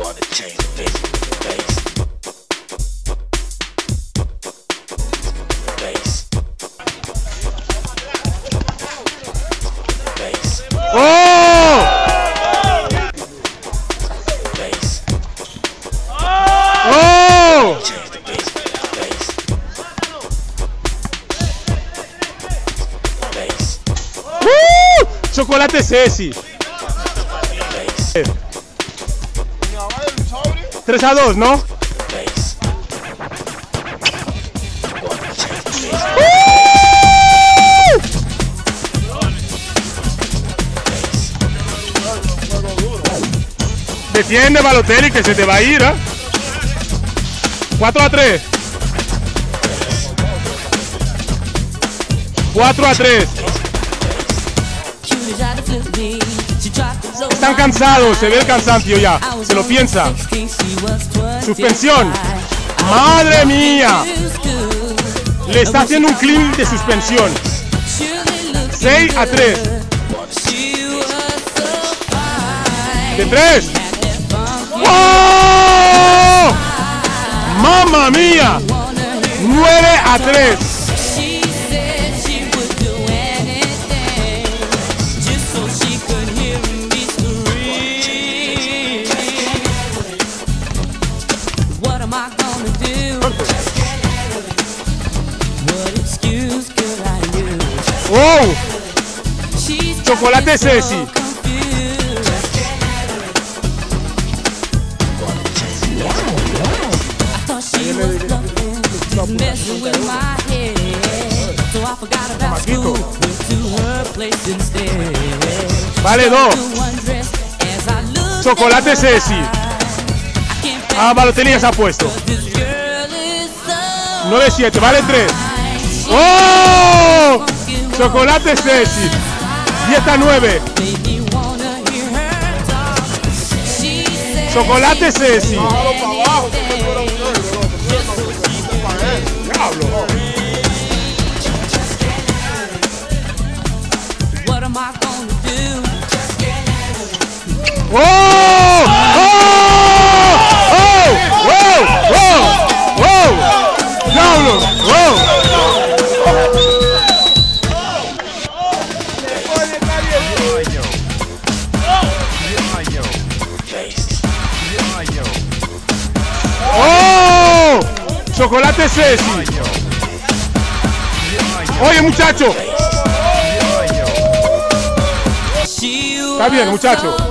Oh! Oh! Change chocolate é esse. 3 a 2, ¿no? face, Defiende Balotelli que se te va a ir, ¿eh? 4 a 3. 4 a 3. Están cansados, se ve el cansancio ya. Se lo piensa. Suspensión. Madre mía. Le está haciendo un clean de suspensión. 6 a 3. De 3. ¡Oh! ¡Mamma mía! 9 a 3. Her place instead. Vale, dos. Chocolate Ceci. Ah, Balotelli ya se ha puesto. This girl is so 9-7, vale 3. fine. ¡Oh! Chocolate Ceci. 10 a 9. Made me wanna Chocolate Ceci. Oye, muchacho. Está bien, muchacho.